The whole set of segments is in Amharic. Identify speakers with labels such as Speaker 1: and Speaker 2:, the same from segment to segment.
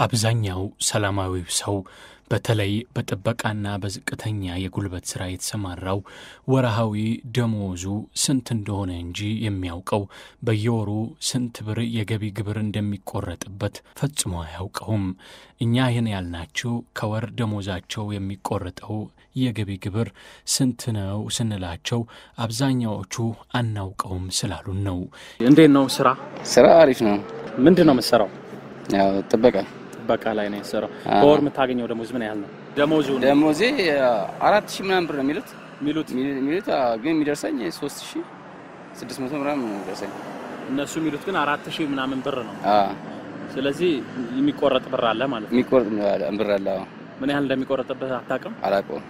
Speaker 1: አብዛኛው ሰላማዊ ሰው በተለይ በጥበቃና በዝቅተኛ የጉልበት ሥራ የተሰማራው ወርሃዊ ደሞዙ ስንት እንደሆነ እንጂ የሚያውቀው በየወሩ ስንት ብር የገቢ ግብር እንደሚቆረጥበት ፈጽሞ አያውቀውም። እኛ ይህን ያልናችሁ ከወር ደሞዛቸው የሚቆረጠው የገቢ ግብር ስንት ነው ስንላቸው አብዛኛዎቹ አናውቀውም ስላሉን ነው። እንዴት ነው ስራ?
Speaker 2: ስራ አሪፍ ነው።
Speaker 1: ምንድን ነው የምትሰራው?
Speaker 2: ያው ጥበቃ
Speaker 1: ጥበቃ ላይ ነው የሰራው። በወር የምታገኘው ደሞዝ ምን ያህል ነው? ደሞዙ
Speaker 2: ደሞዜ አራት ሺህ ምናምን ብር ነው የሚሉት
Speaker 1: የሚሉት
Speaker 2: የሚሉት አዎ፣ ግን የሚደርሰኝ ሶስት ሺህ ስድስት መቶ ምናምን ነው የሚደርሰኝ።
Speaker 1: እነሱ የሚሉት ግን አራት ሺህ ምናምን ብር ነው።
Speaker 2: አዎ፣
Speaker 1: ስለዚህ የሚቆረጥ ብር አለ ማለት ነው።
Speaker 2: የሚቆርጥ ብር አለ። አዎ፣
Speaker 1: ምን ያህል እንደሚቆረጥበት አታውቅም?
Speaker 2: አላውቀውም።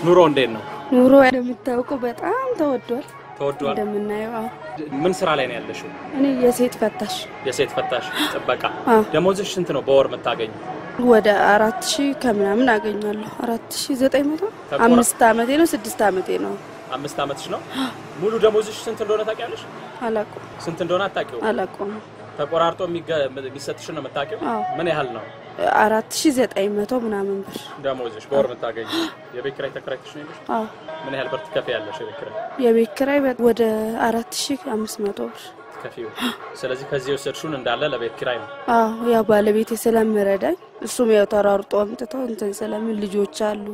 Speaker 1: ኑሮ እንዴት ነው?
Speaker 3: ኑሮ እንደምታውቀው በጣም ተወዷል።
Speaker 1: ተወዷል።
Speaker 3: እንደምናየው
Speaker 1: ምን ስራ ላይ ነው ያለሽው?
Speaker 3: እኔ የሴት ፈታሽ
Speaker 1: የሴት ፈታሽ ጥበቃ። ደሞዝሽ ስንት ነው በወር የምታገኝ?
Speaker 3: ወደ አራት ሺህ ከምናምን አገኛለሁ። አራት ሺህ ዘጠኝ መቶ አምስት አመቴ ነው ስድስት አመቴ ነው።
Speaker 1: አምስት ዓመትሽ ነው። ሙሉ ደሞዝሽ ስንት እንደሆነ ታውቂያለሽ?
Speaker 3: አላውቀውም
Speaker 1: ስንት እንደሆነ አታውቂው?
Speaker 3: አላውቀውም።
Speaker 1: ተቆራርጦ የሚሰጥሽን ነው የምታውቂው? ምን ያህል ነው
Speaker 3: አራት ሺህ ዘጠኝ መቶ ምናምን ብር።
Speaker 1: ደሞዝሽ በወር የምታገኝ? የቤት ኪራይ ተከራይተሽ ነው?
Speaker 3: አዎ
Speaker 1: ምን ያህል ብር ትከፍያለሽ የቤት ኪራይ?
Speaker 3: የቤት ኪራይ ወደ አራት ሺህ አምስት መቶ ብር።
Speaker 1: ትከፊው። ስለዚህ ከዚህ የወሰድሽውን እንዳለ ለቤት ኪራይ ነው።
Speaker 3: አዎ ያው ባለቤቴ ስለምረዳኝ እሱም ያው ተሯርጦ አምጥቶ እንትን ስለምን ልጆች አሉ፣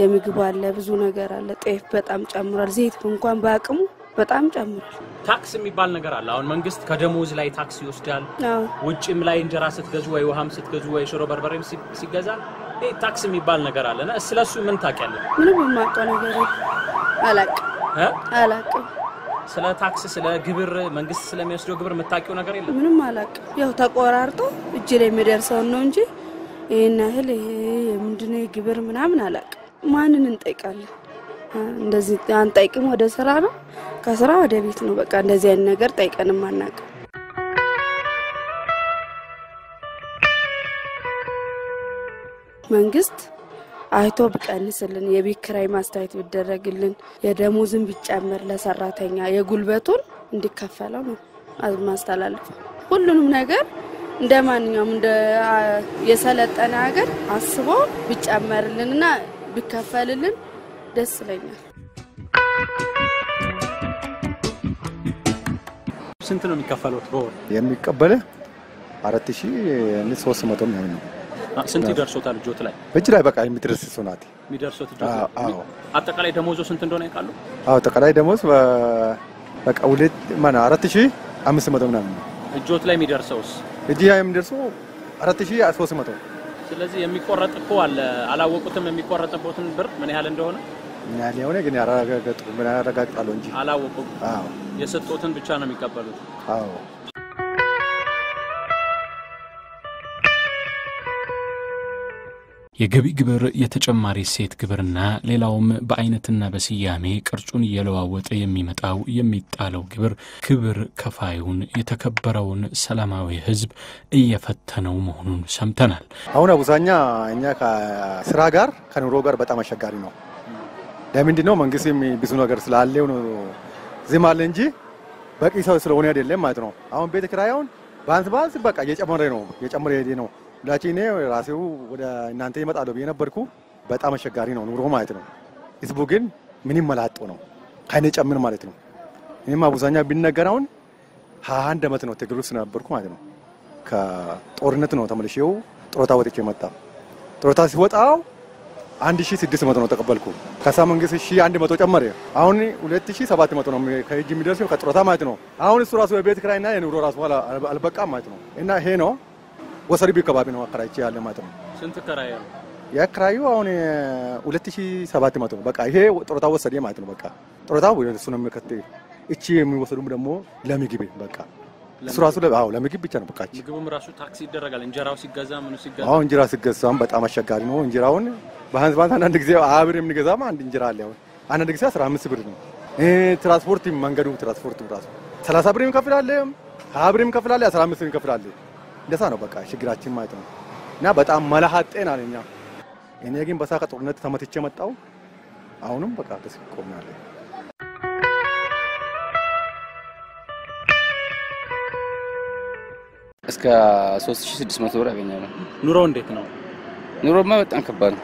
Speaker 3: የምግብ አለ፣ ብዙ ነገር አለ። ጤፍ በጣም ጨምሯል። ዘይት እንኳን በአቅሙ በጣም ጨምሯል።
Speaker 1: ታክስ የሚባል ነገር አለ። አሁን መንግስት ከደሞዝ ላይ ታክስ ይወስዳል። ውጭም ላይ እንጀራ ስትገዙ ወይ ውሃም ስትገዙ ወይ ሽሮ በርበሬም ሲገዛ ታክስ የሚባል ነገር አለና ስለሱ ምን ታውቂያለሽ?
Speaker 3: ምንም የማውቀው ነገር
Speaker 1: እ?
Speaker 3: አላቅም
Speaker 1: ስለ ታክስ ስለ ግብር መንግስት ስለሚወስደው ግብር የምታውቂው ነገር የለም?
Speaker 3: ምንም አላቅም። ያው ተቆራርጦ እጅ ላይ የሚደርሰውን ነው እንጂ ይህን ያህል ይሄ የምንድነው የግብር ምናምን አላቅም። ማንን እንጠይቃለን? እንደዚህ አንጠይቅም። ወደ ስራ ነው፣ ከስራ ወደ ቤት ነው። በቃ እንደዚህ አይነት ነገር ጠይቀንም አናቅም። መንግስት አይቶ ቢቀንስልን፣ የቤት ኪራይ ማስተያየት ቢደረግልን፣ የደሞዝን ቢጨምር ለሰራተኛ የጉልበቱን እንዲከፈለው ነው ማስተላለፈው። ሁሉንም ነገር እንደ ማንኛውም እንደ የሰለጠነ ሀገር አስቦ ቢጨመርልን እና ቢከፈልልን ደስ ይለኛል።
Speaker 1: ስንት ነው የሚከፈሉት በወር?
Speaker 4: የሚቀበለ አራት ሺ ሶስት መቶ ምናምን ነው።
Speaker 1: ስንት ይደርሶታል እጆት ላይ
Speaker 4: እጅ ላይ በቃ የምትደርስ እሱ ናት።? አዎ።
Speaker 1: አጠቃላይ ደሞዞ ስንት እንደሆነ ያውቃሉ?
Speaker 4: አዎ ጠቅላይ ደሞዝ በቃ ሁለት ማነው አራት ሺ አምስት መቶ ምናምን ነው።
Speaker 1: እጆት ላይ የሚደርሰውስ?
Speaker 4: እጅ ላይ የሚደርሱ አራት ሺ ሶስት መቶ
Speaker 1: ስለዚህ የሚቆረጥ እኮ አለ። አላወቁትም የሚቆረጥበትን ብር ምን ያህል እንደሆነ
Speaker 4: ያኔ የሆነ ግን ያረጋግጣሉ እንጂ
Speaker 1: አላወቁም።
Speaker 4: አዎ
Speaker 1: የሰጡትን ብቻ ነው የሚቀበሉት።
Speaker 4: አዎ
Speaker 1: የገቢ ግብር፣ የተጨማሪ እሴት ግብርና ሌላውም በአይነትና በስያሜ ቅርጹን እየለዋወጠ የሚመጣው የሚጣለው ግብር ክብር ከፋዩን የተከበረውን ሰላማዊ ሕዝብ እየፈተነው መሆኑን ሰምተናል።
Speaker 4: አሁን አብዛኛ እኛ ከስራ ጋር ከኑሮ ጋር በጣም አስቸጋሪ ነው። ለምንድን ነው መንግስት ብዙ ነገር ስላለው ነው ዝም አለ እንጂ በቂ ሰው ስለሆነ አይደለም ማለት ነው። አሁን ቤት ኪራይ አሁን በአንስ በአንስ በቃ እየጨመረ ነው እየጨመረ ሄደ ነው ላቺ እኔ ራሴው ወደ እናንተ ይመጣለሁ ብዬ ነበርኩ። በጣም አስቸጋሪ ነው ኑሮ ማለት ነው። ህዝቡ ግን ምንም መላጦ ነው ከእኔ ጨምር ማለት ነው። እኔም አብዛኛ ቢነገር አሁን ሀያ አንድ ዓመት ነው ትግል ውስጥ ነበርኩ ማለት ነው። ከጦርነት ነው ተመልሼው ጡረታ ወጥቼ መጣ። ጡረታ ሲወጣው አንድ ሺ ስድስት መቶ ነው ተቀበልኩ። ከሳ መንግስት ሺ አንድ መቶ ጨመረ። አሁን ሁለት ሺ ሰባት መቶ ነው ከእጅ የሚደርሰው ከጡረታ ማለት ነው። አሁን እሱ ራሱ የቤት ኪራይና የኑሮ ራሱ አል- አልበቃም ማለት ነው። እና ይሄ ነው ወሰሪቢ አካባቢ ነው አከራይቼ ያለ ማለት ነው።
Speaker 1: ስንት ከራይ ነው?
Speaker 4: የአከራዩ አሁን ሁለት ሺ ሰባት መቶ በቃ ይሄ ጡረታ ወሰደ ማለት ነው። በቃ ጡረታ እሱ ነው የሚከት እቺ የሚወሰዱም ደግሞ ለምግብ በቃ እሱ ራሱ አዎ ለምግብ ብቻ ነው በቃ እቺ
Speaker 1: ምግቡም ራሱ ታክስ ይደረጋል። እንጀራው ሲገዛ ምኑ ሲገዛ
Speaker 4: አሁን እንጀራ ስገዛም በጣም አስቸጋሪ ነው። እንጀራውን በሀንስ ባንስ አንዳንድ ጊዜ አብር የምንገዛም አንድ እንጀራ አለ። አሁን አንዳንድ ጊዜ 15 ብር ነው። ትራንስፖርት መንገዱ ትራንስፖርት ራሱ 30 ብር ይከፍላል፣ 20 ብር ይከፍላል፣ 15 ብር ይከፍላል። እንደዛ ነው በቃ ችግራችን ማለት ነው። እና በጣም መላሃጤን አለኛ። እኔ ግን በሳ ከጦርነት ተመትቼ መጣው። አሁንም በቃ ተስቆም
Speaker 2: እስከ 3600 ብር ያገኛሉ።
Speaker 1: ኑሮ እንዴት ነው?
Speaker 2: ኑሮማ በጣም ከባድ ነው።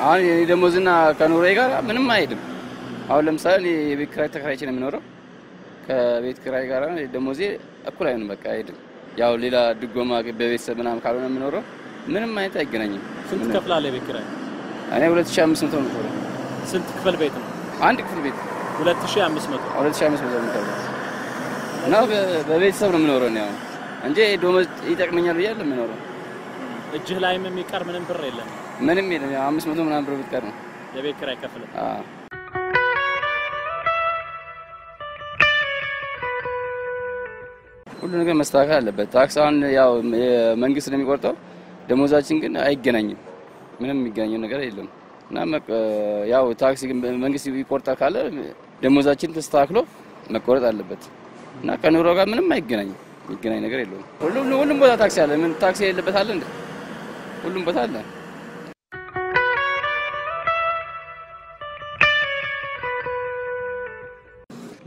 Speaker 2: አሁን የኔ ደሞዝና ከኑሮዬ ጋር ምንም አይሄድም። አሁን ለምሳሌ እኔ የቤት ኪራይ ተከራይቼ ነው የምኖረው። ከቤት ኪራይ ጋር ደሞዜ እኩል አይሆንም፣ በቃ አይሄድም። ያው ሌላ ድጎማ በቤተሰብ ምናምን ካልሆነ የምኖረው ምንም አይነት አይገናኝም።
Speaker 1: ስንት ትከፍላለህ የቤት ኪራይ?
Speaker 2: እኔ 2500 ነው
Speaker 1: ስንት ክፍል ቤት ነው?
Speaker 2: አንድ ክፍል ቤት
Speaker 1: 2500
Speaker 2: 2500 ነው እና በቤተሰብ ነው የምኖረው እኔ አሁን እንጂ ደሞዝ ይጠቅመኛል ብዬ አይደለም የምኖረው።
Speaker 1: እጅህ ላይም የሚቀር ምንም ብር የለም።
Speaker 2: ምንም የለም። ያው 500 ምናምን ብር ብትቀር ነው።
Speaker 1: የቤት ኪራይ
Speaker 2: አዎ ሁሉ ነገር መስተካከል አለበት። ታክስ አሁን ያው መንግስት ስለሚቆርጠው ደሞዛችን ግን አይገናኝም። ምንም የሚገናኘው ነገር የለም እና ያው ታክስ መንግስት ይቆርጣል ካለ ደሞዛችን ተስተካክሎ መቆረጥ አለበት እና ከኑሮ ጋር ምንም አይገናኝም። የሚገናኝ ነገር የለውም። ሁሉም ሁሉም ቦታ ታክሲ አለ። ምን ታክሲ የሌለበት አለ እንዴ? ሁሉም ቦታ አለ።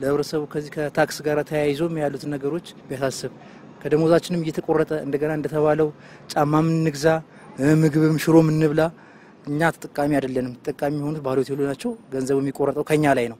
Speaker 5: ለህብረተሰቡ ከዚህ ከታክስ ጋር ተያይዞም ያሉትን ነገሮች ቢያሳስብ ከደሞዛችንም እየተቆረጠ እንደገና እንደተባለው ጫማም እንግዛ ምግብም ሽሮም እንብላ እኛ ተጠቃሚ አይደለንም። ተጠቃሚ የሆኑት ባህሪ ሆቴሉ ናቸው። ገንዘቡ የሚቆረጠው ከኛ ላይ ነው።